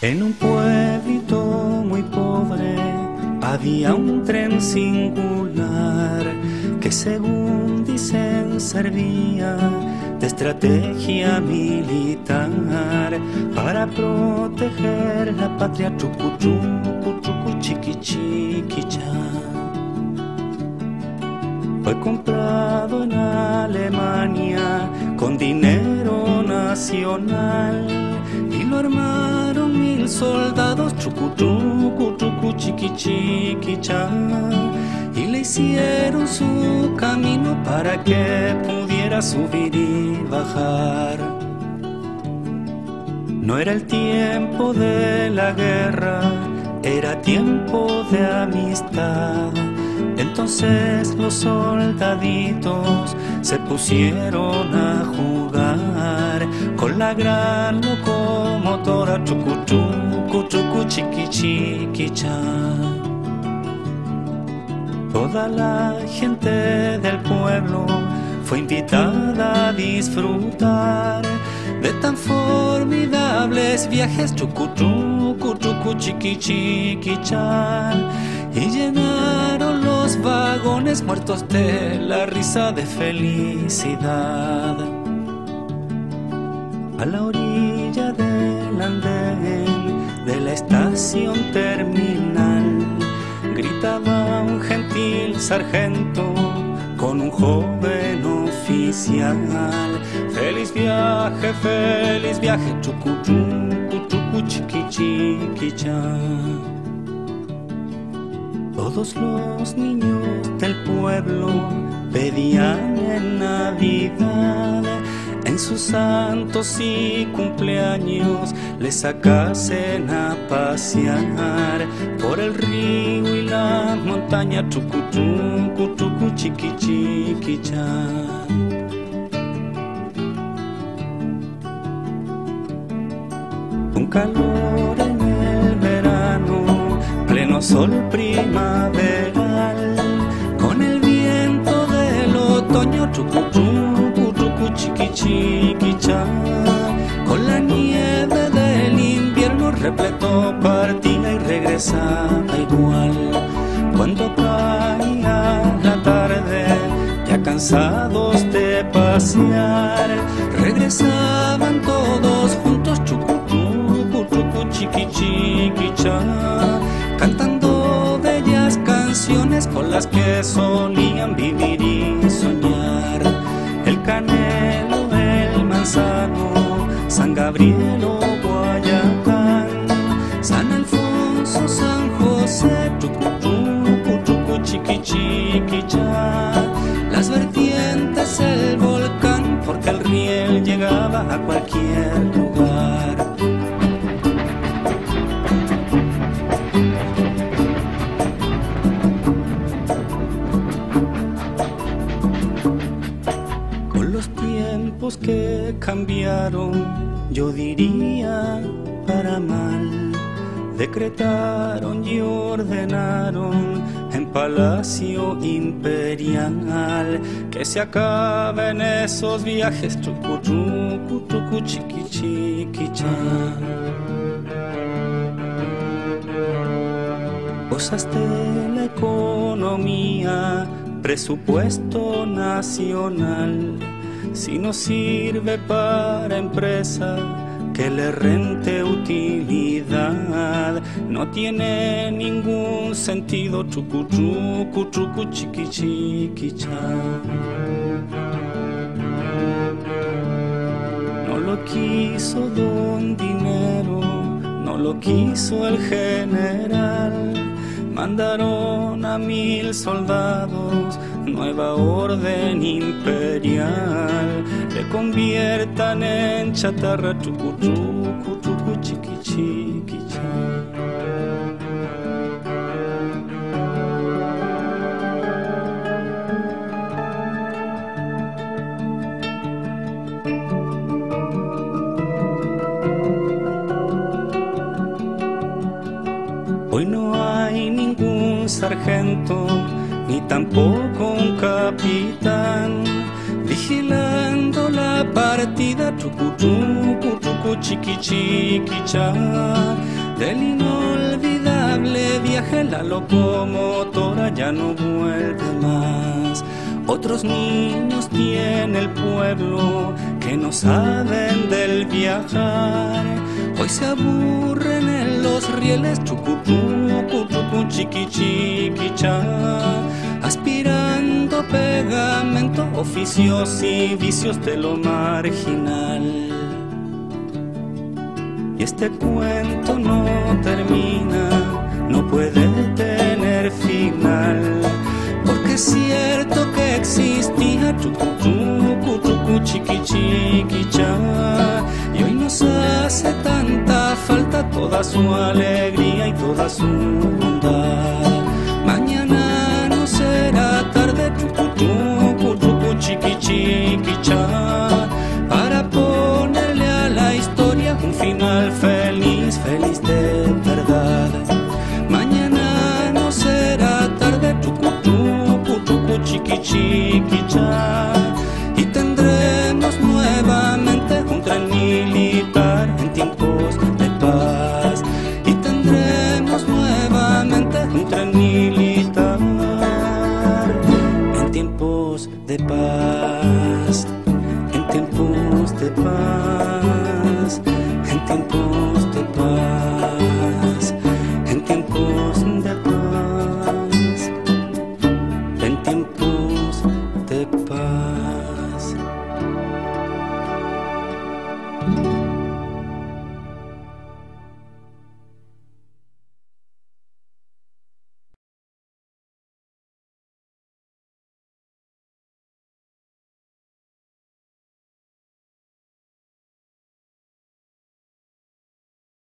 En un pueblito muy pobre había un tren singular que según dicen servía de estrategia militar para proteger la patria. Chucu chucu chucu chiqui chiqui Fue comprado en Alemania con dinero nacional y lo armaron mil soldados chucu chucu chucu chiqui chiqui y le hicieron su camino para que pudiera subir y bajar. No era el tiempo de la guerra, era tiempo de amistad. Entonces los soldaditos se pusieron a jugar con la gran locomotora chucu chucu chucu chiqui chiqui Toda la gente del pueblo fue invitada a disfrutar de tan formidables viajes. Chucu chucu chucu chiqui chiqui y llenaron los vagones muertos de la risa de felicidad. A la orilla del de la estación terminal gritaba un gentil sargento con un joven oficial. Feliz viaje, feliz viaje, chucu chucu chucu chiqui chiqui Todos los niños del pueblo pedían en Navidad en sus santos y cumpleaños les sacasen a pasear por el río y la montaña, chucu chucu chucu chiqui chiqui Un calor en el verano, pleno sol primaveral, con el viento del otoño, chucu chucu chucu chiqui chiqui repleto partía y regresaba igual. Cuando caía la tarde, ya cansados de pasear, regresaban todos juntos, chucu, chucu, chiqui, chiqui, cantando bellas canciones con las que solían vivir y soñar. El canelo, el manzano, San Gabriel cambiaron, yo diría para mal, decretaron y ordenaron en palacio imperial que se acaben esos viajes chucu chucu chucu chiqui chiqui la economía, presupuesto nacional si no sirve para empresa que le rente utilidad. No tiene ningún sentido chucu chucu chucu chiqui chiqui No lo quiso don dinero, no lo quiso el general. Mandaron a mil soldados nueva orden imperial. Le conviertan en chatarra chucu chucu chiqui sargento ni tampoco un capitán vigilando la partida, chucu chucu chucu chiqui chiqui cha. Del inolvidable viaje la locomotora ya no vuelve más. Otros niños tiene el pueblo que no saben del viajar. Hoy se aburren en los rieles, chucu chucu chiqui chiqui cha. Aspirando pegamento, oficios y vicios de lo marginal. Y este cuento no termina, no puede tener final, porque es cierto que existía chucu chucu chucu chiqui toda su alegría y toda su bondad. Mañana no será tarde, chiqui 真的歌。